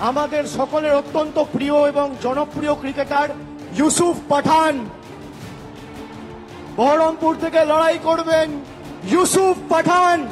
আমাদের সকলের অত্যন্ত প্রিয় এবং জনপ্রিয় ক্রিকেটার ইউসুফ পাঠান। বহরমপুর থেকে লড়াই করবেন ইউসুফ পাঠান।